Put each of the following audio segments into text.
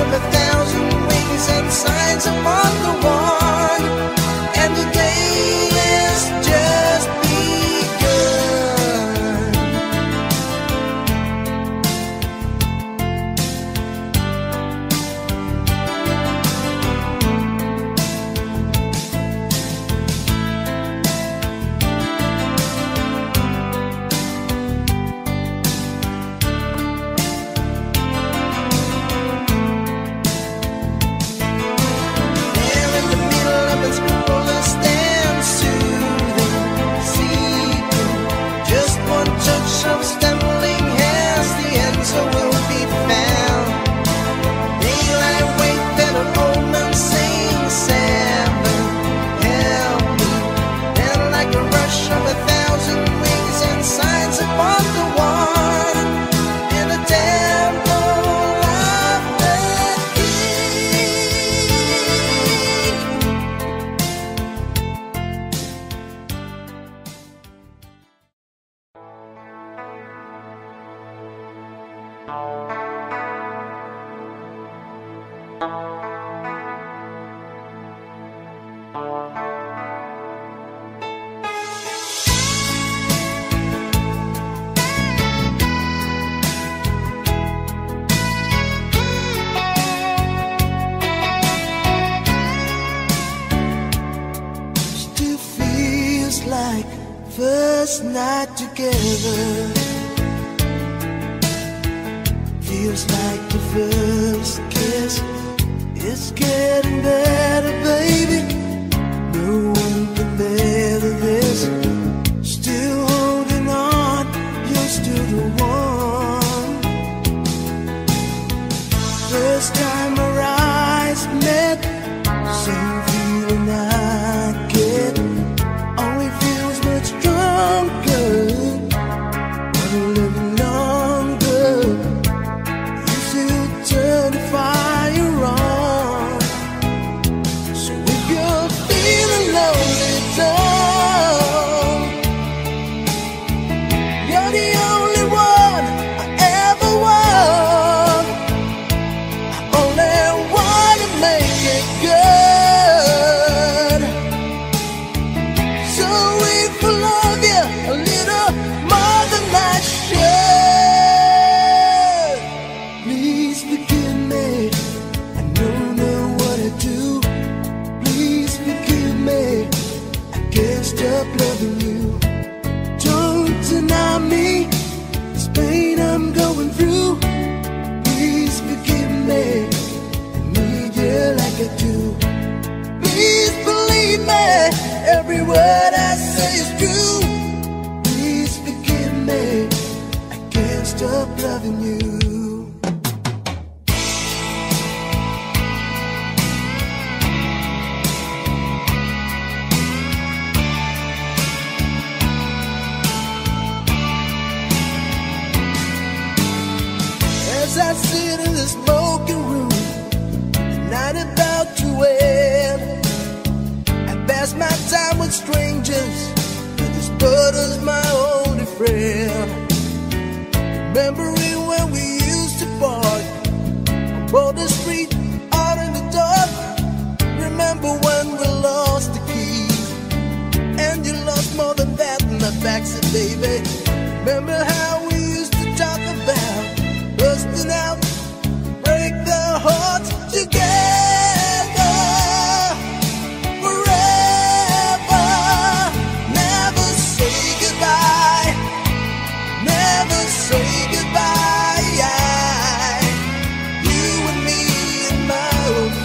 of a thousand wings and signs upon the one,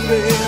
old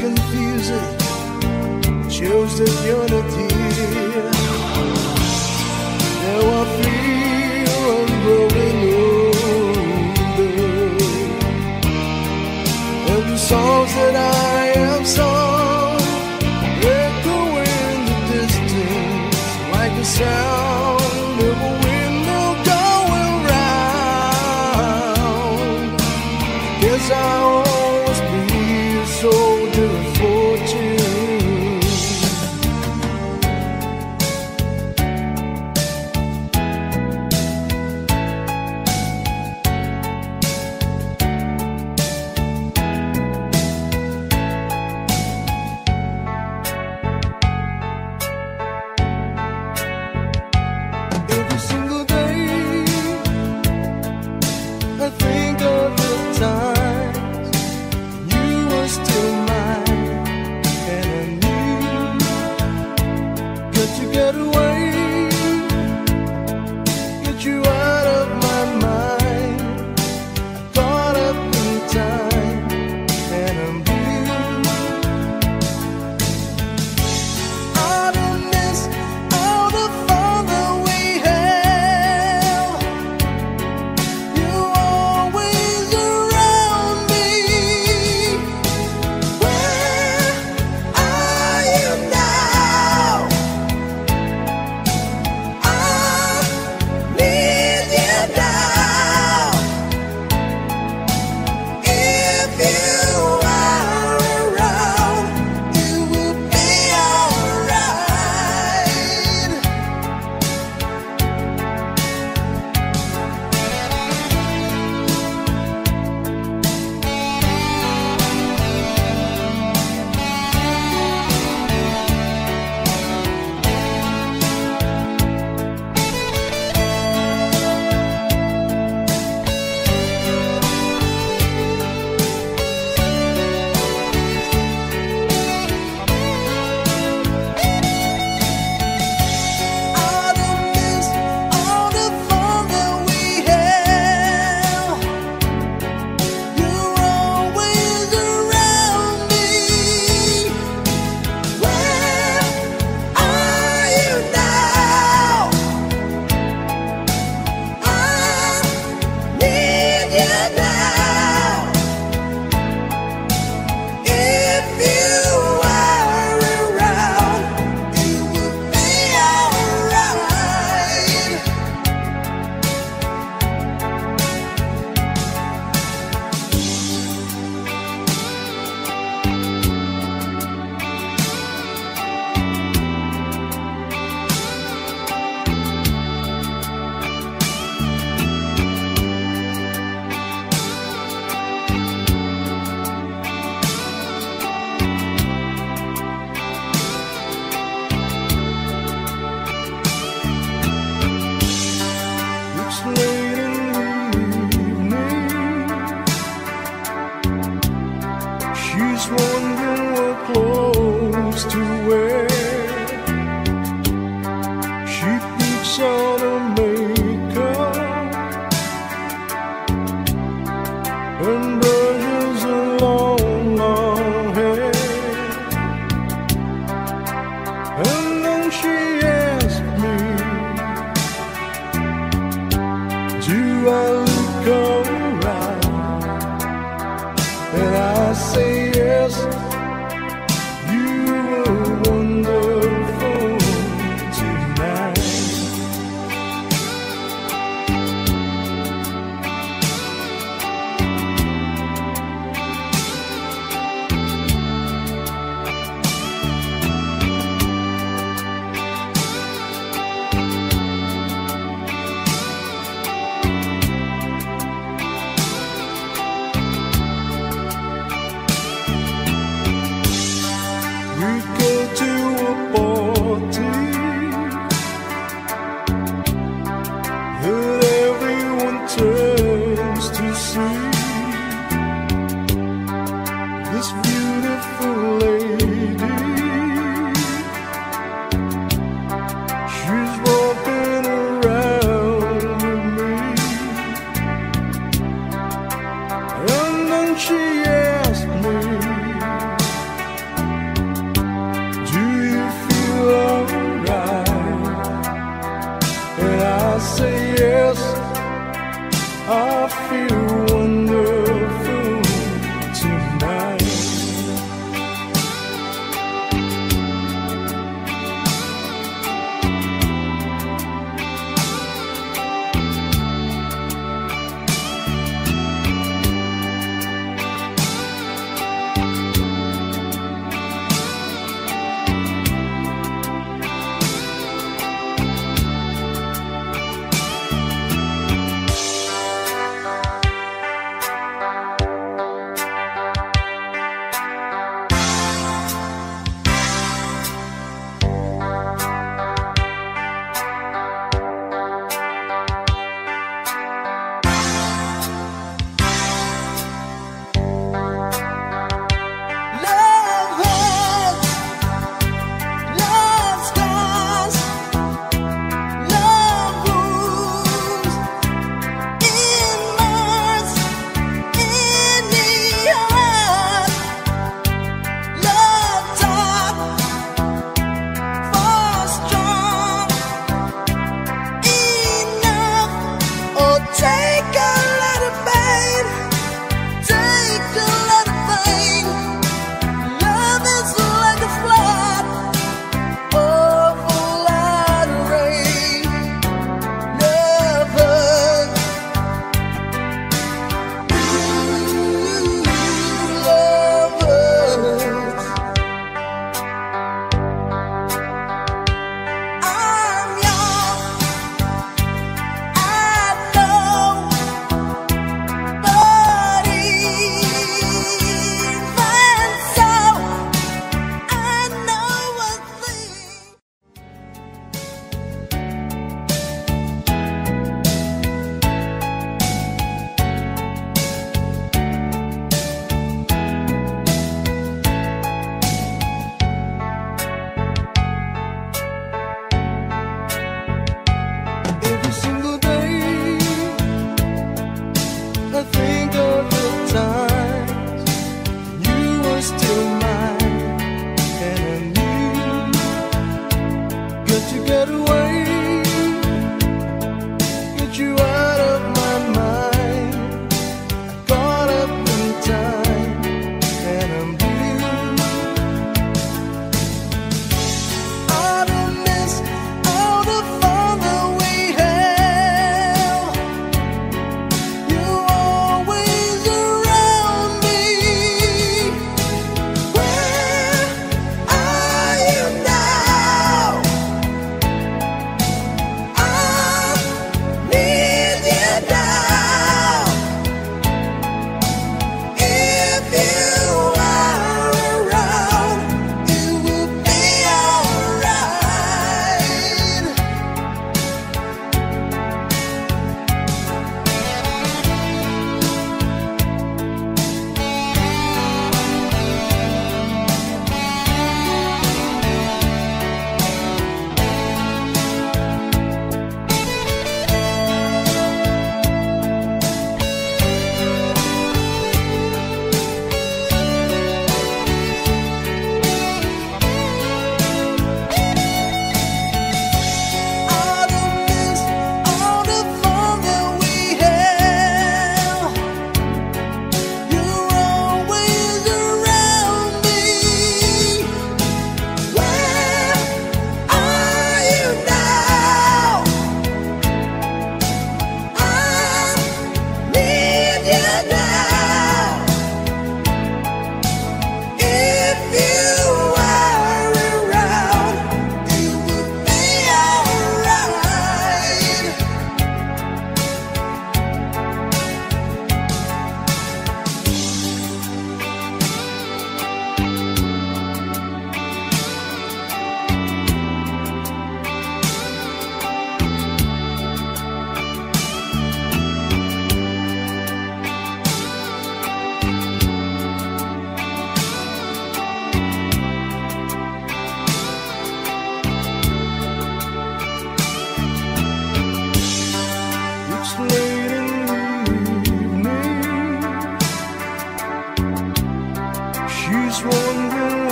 confusing shows the you're. Now I feel I'm growing older, and the songs that I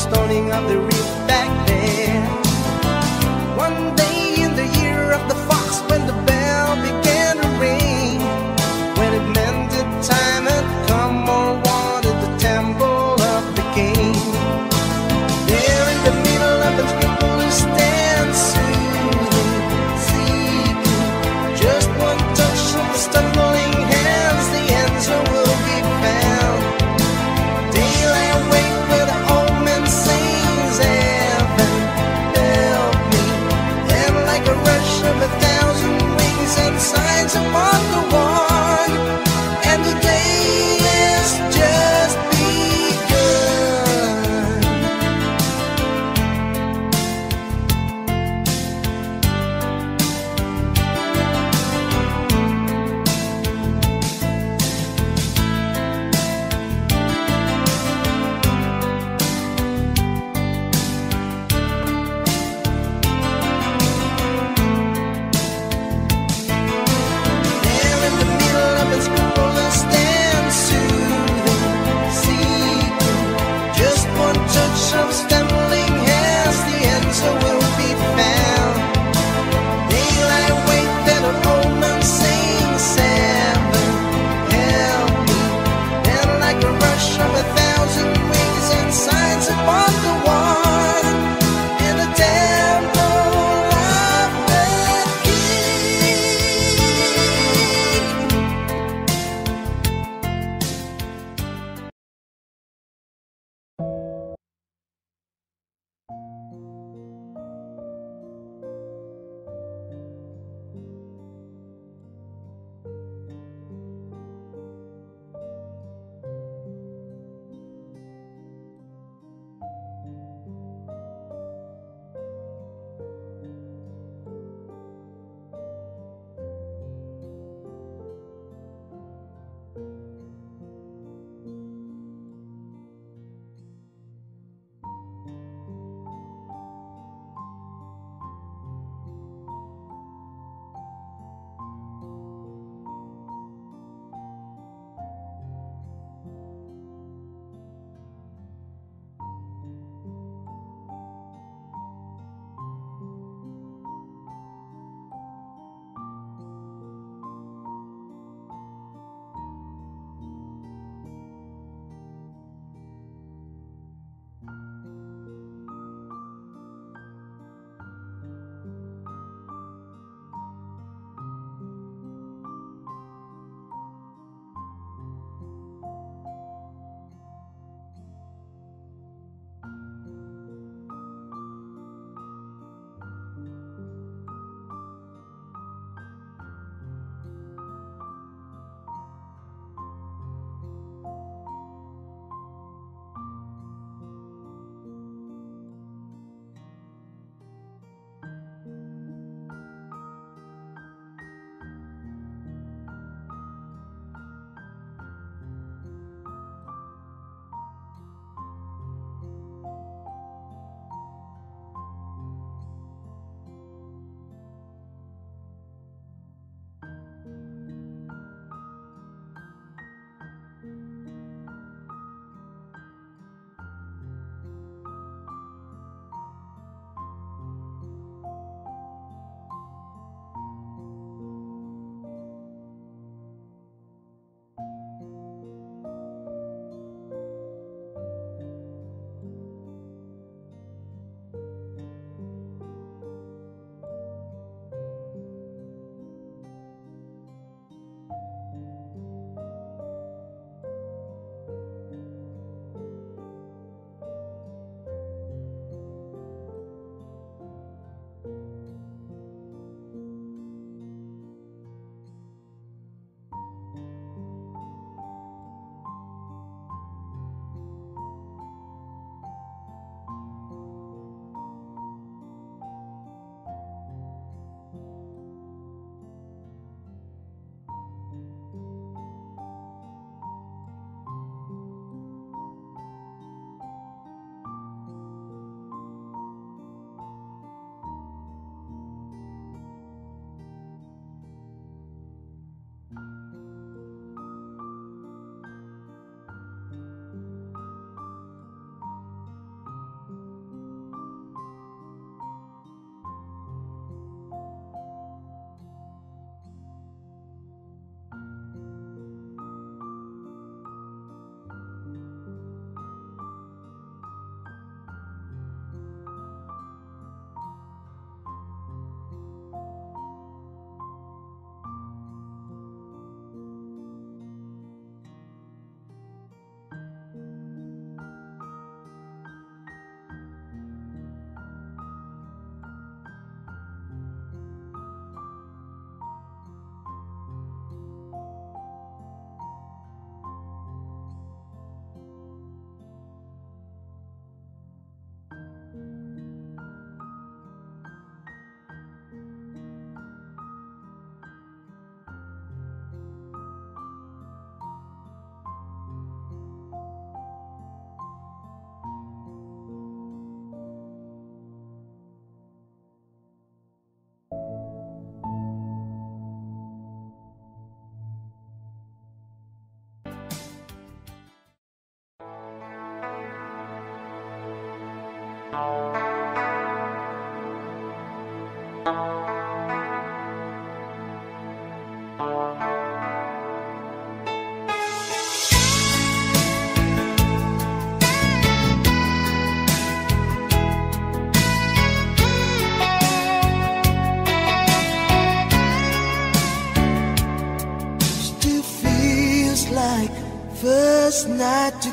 stoning of the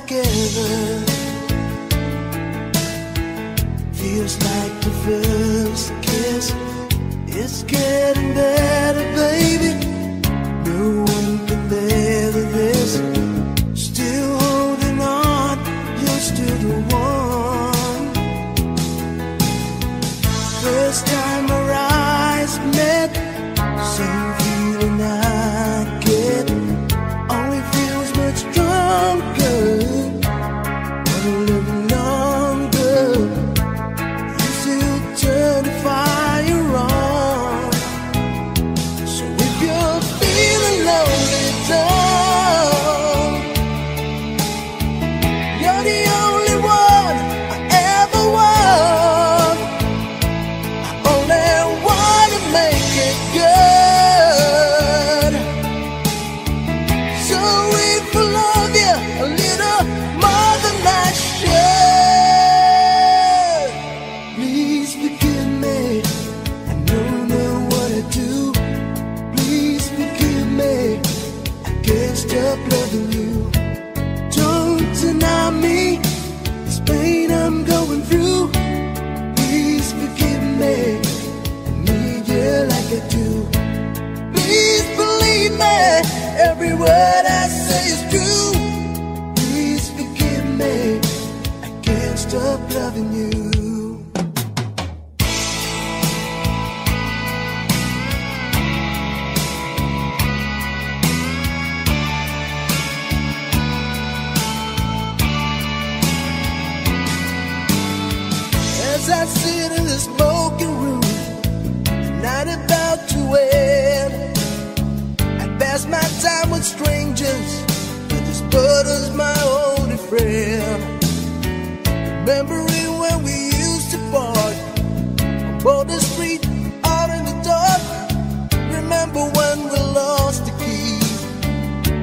together feels like the first. strangers, but this butter's my only friend. Remembering when we used to park on Border Street out in the dark. Remember when we lost the key,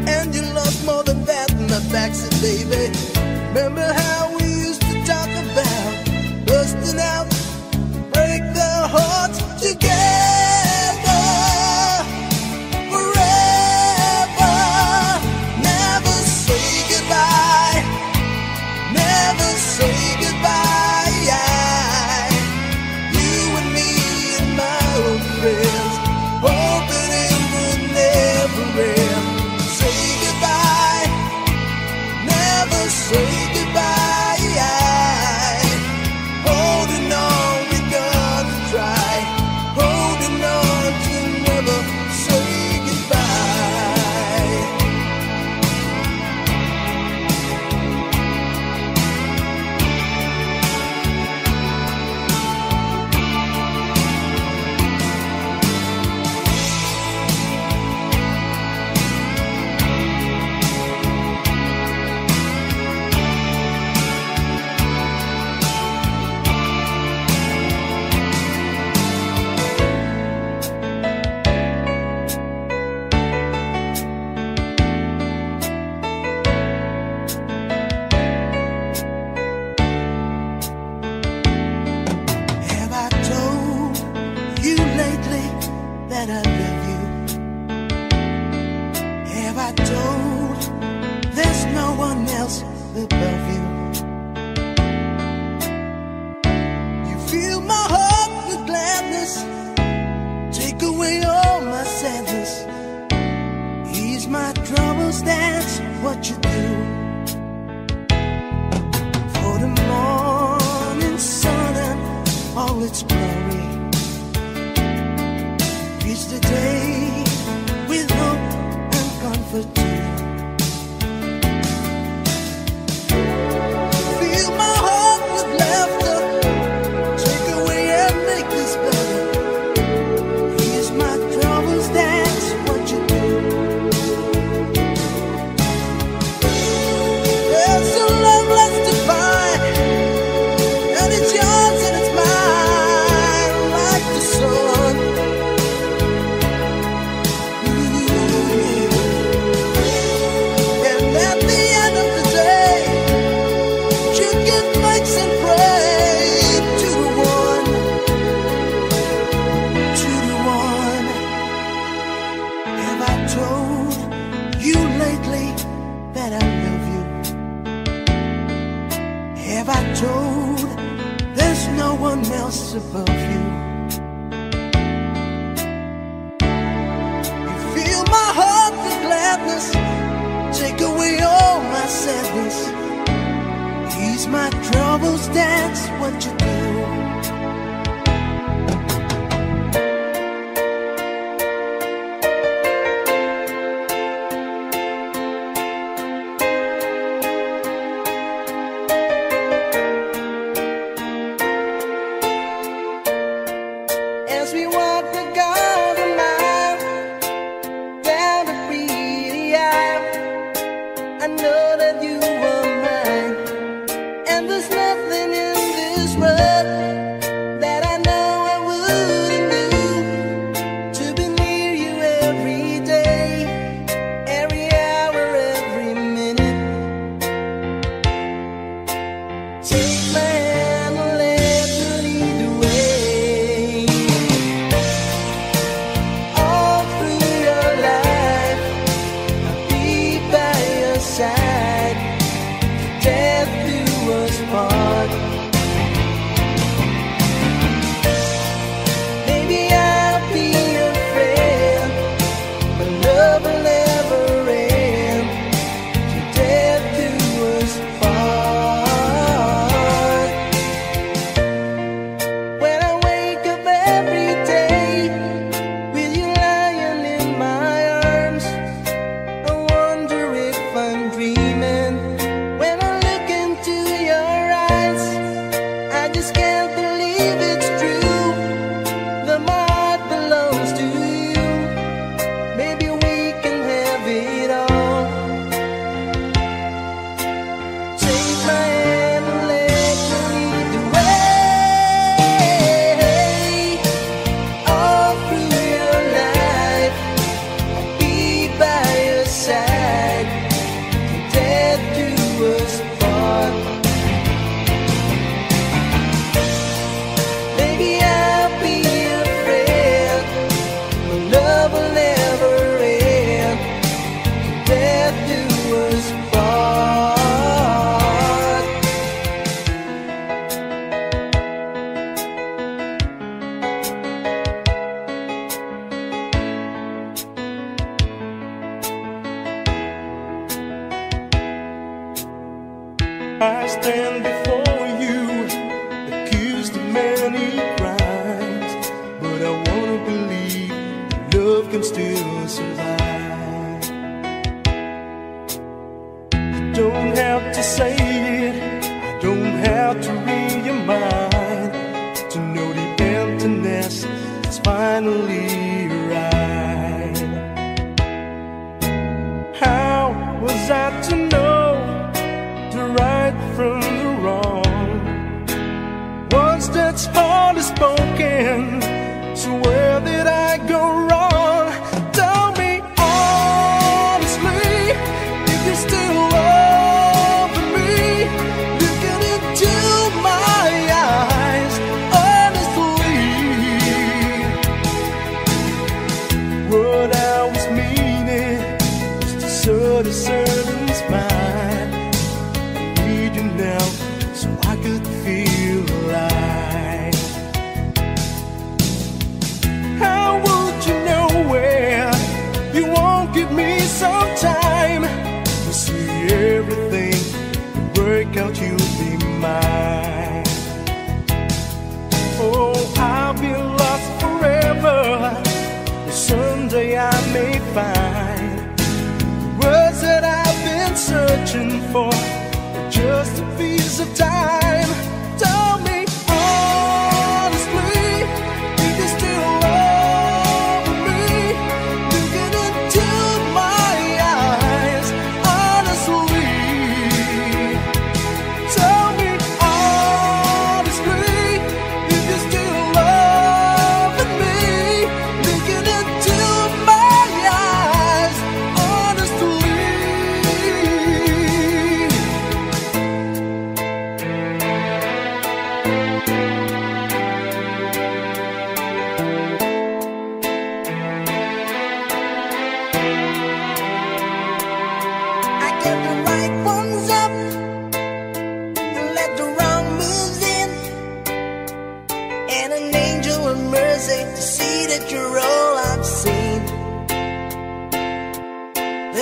and you lost more than that in the backseat, baby. Remember how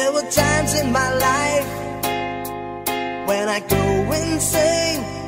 There were times in my life when I go insane.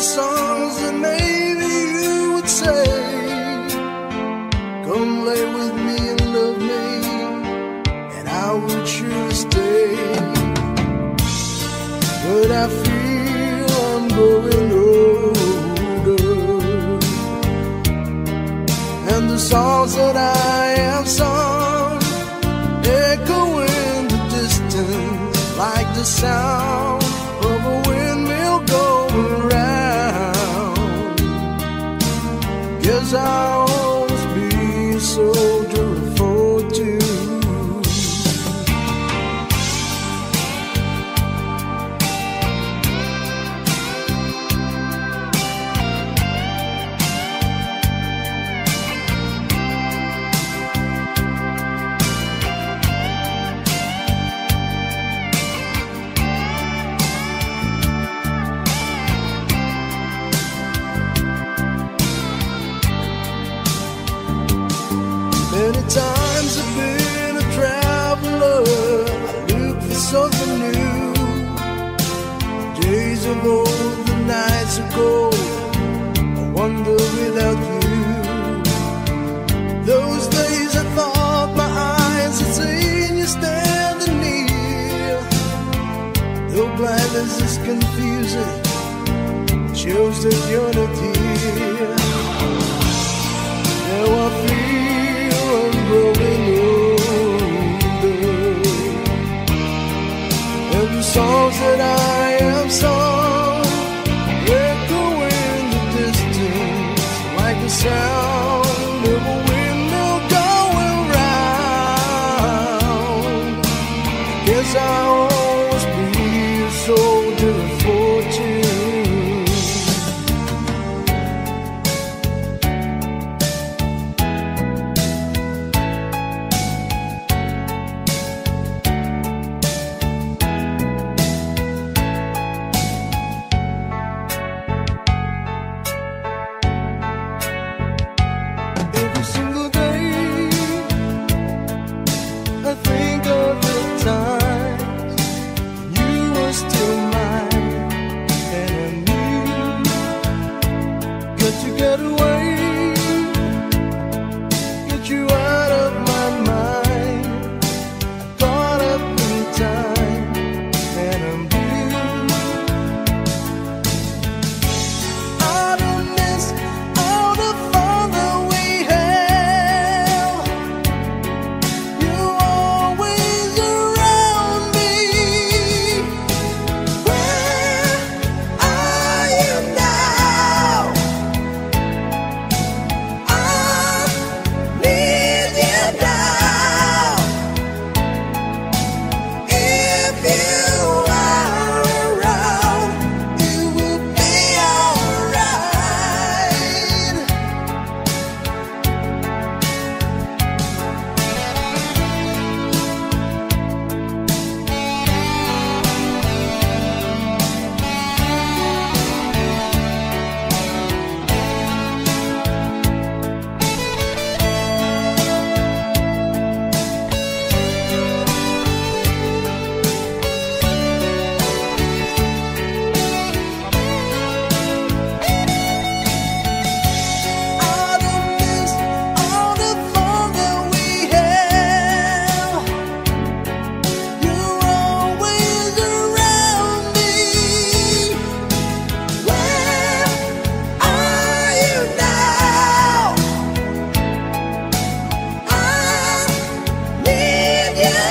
the songs that maybe you would say. Come lay with me and love me, and I will choose stay. But I feel I'm growing older, and the songs that I have sung echo in the distance like the sound. Confusing. Shows that you're.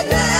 Need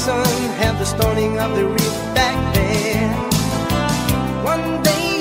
sun have the stoning of the reef back there. One day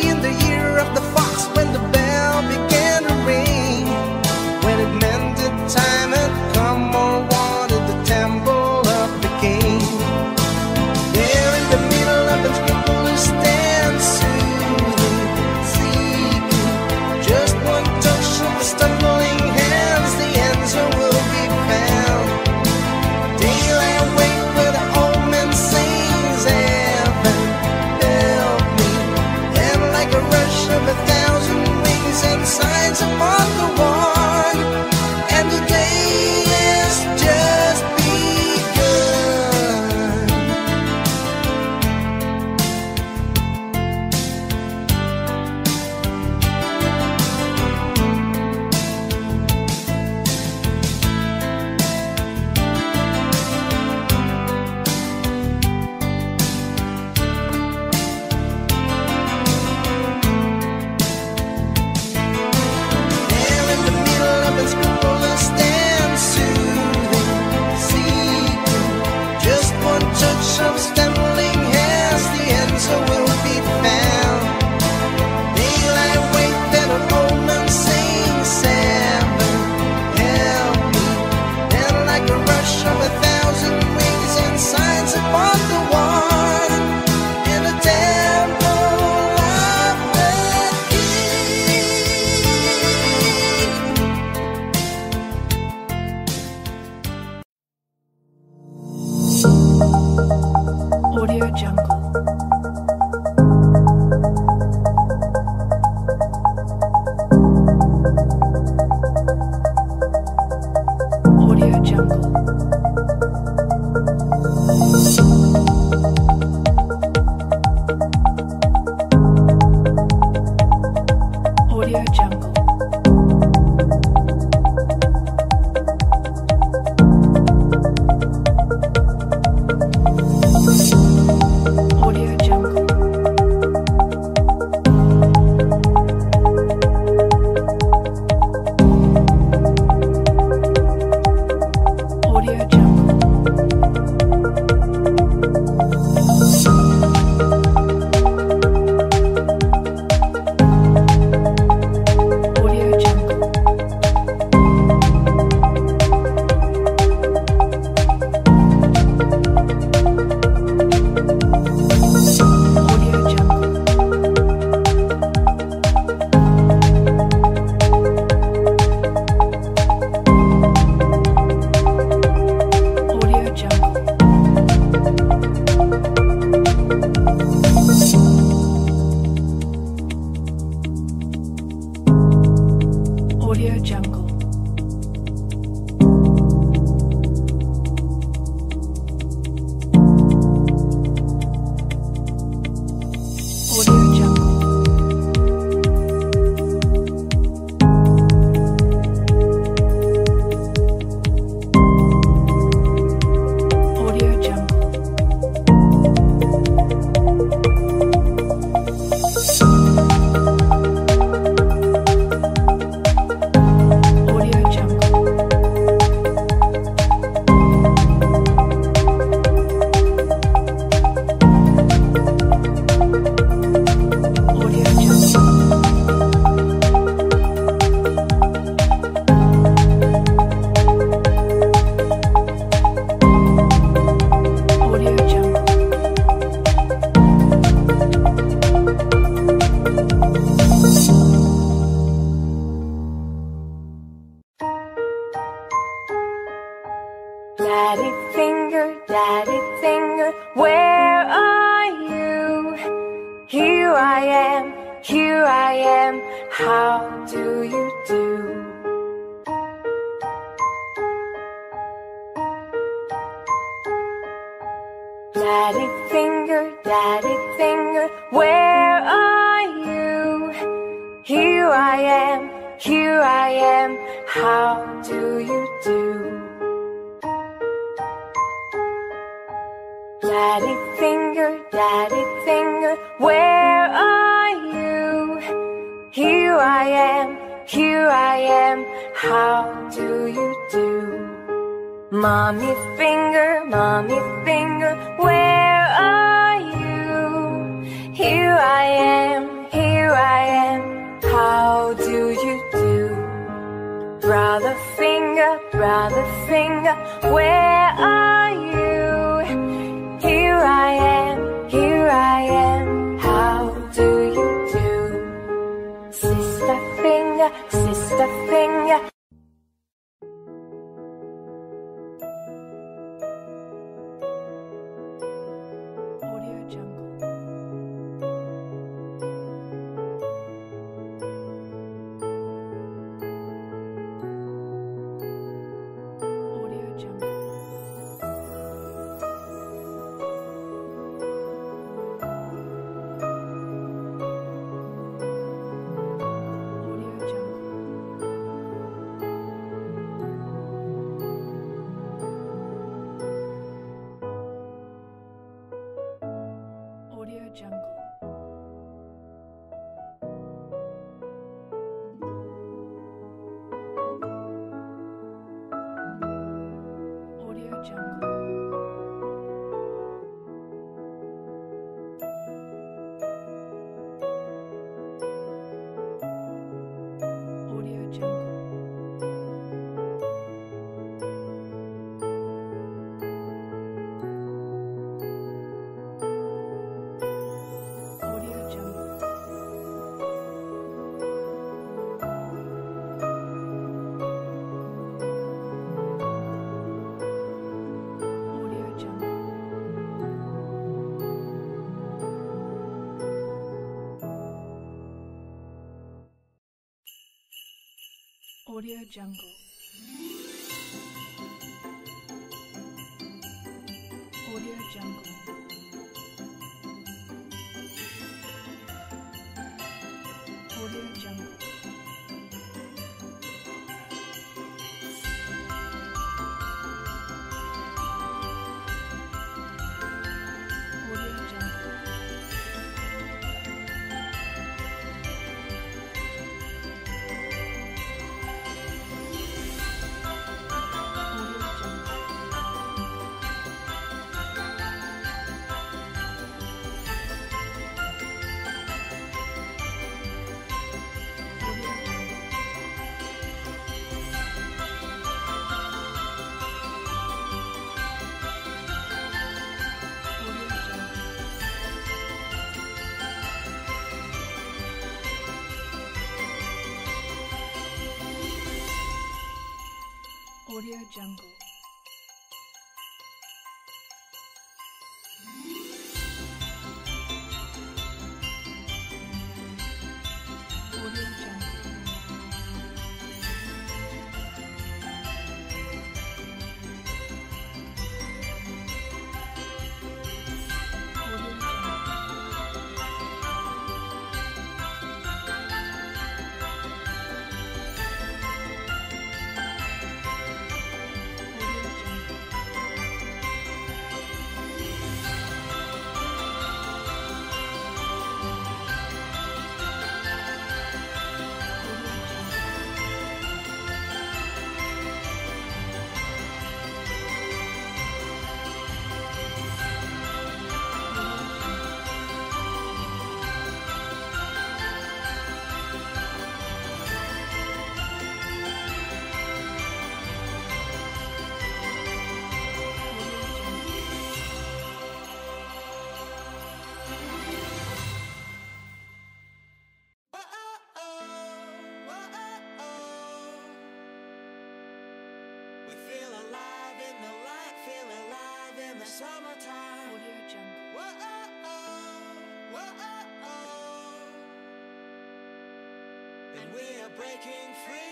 breaking free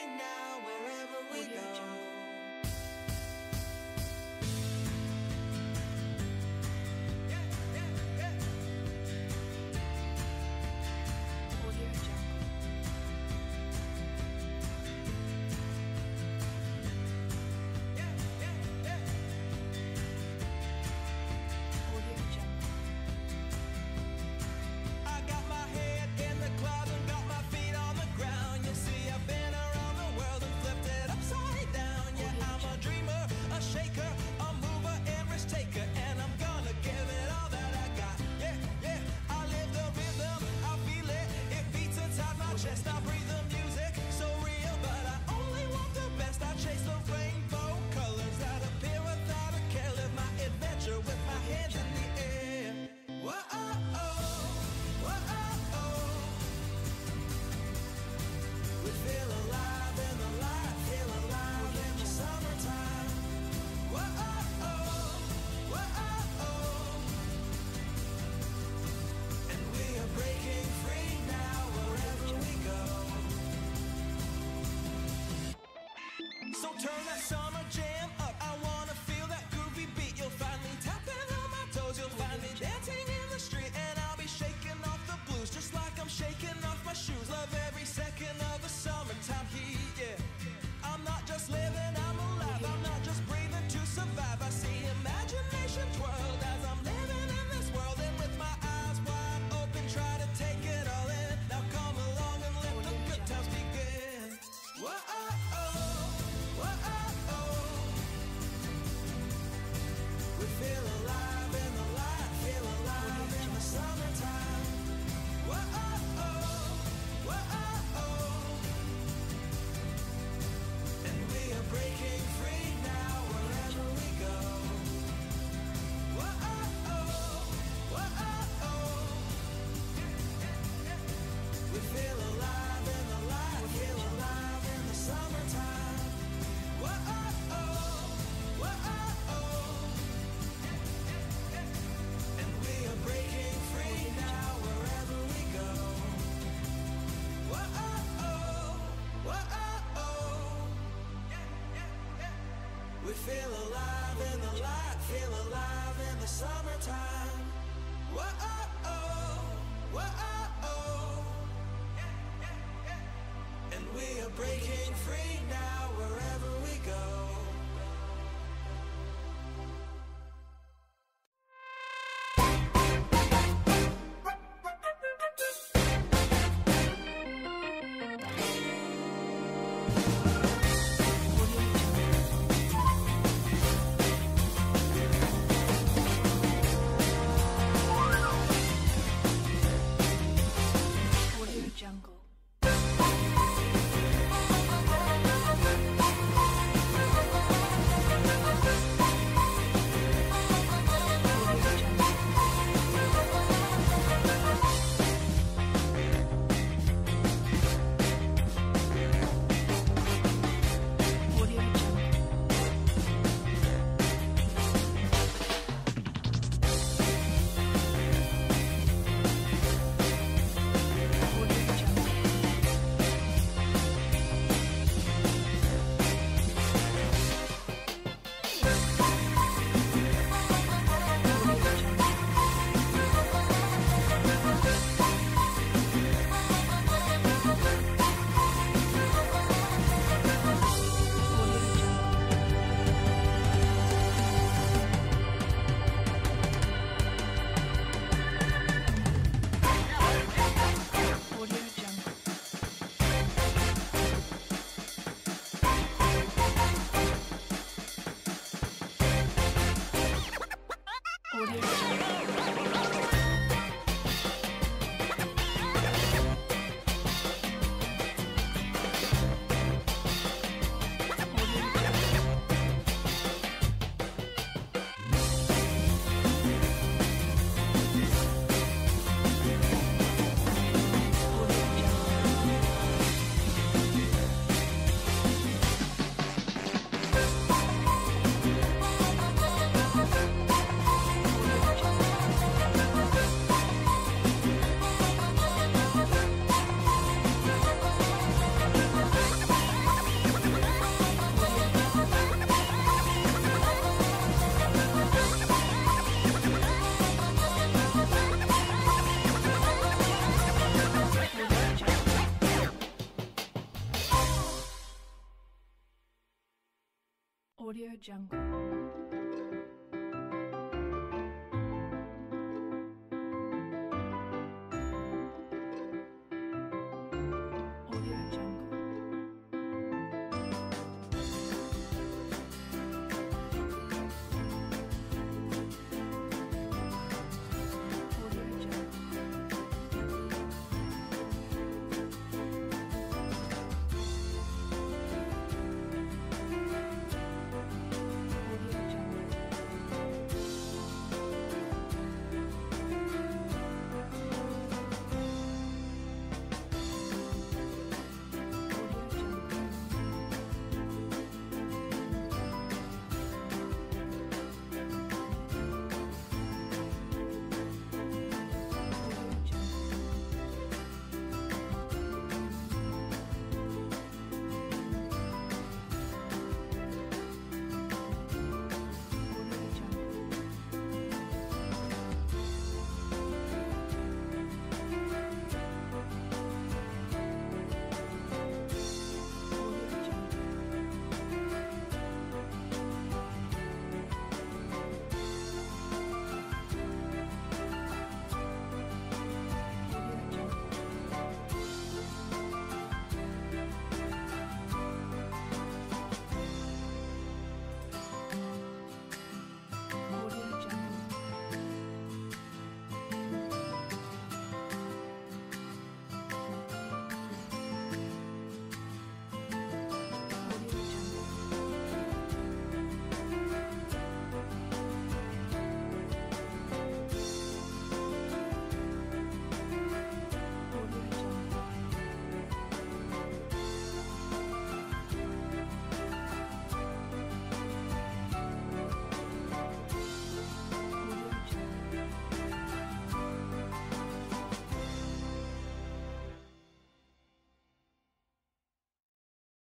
Jungle.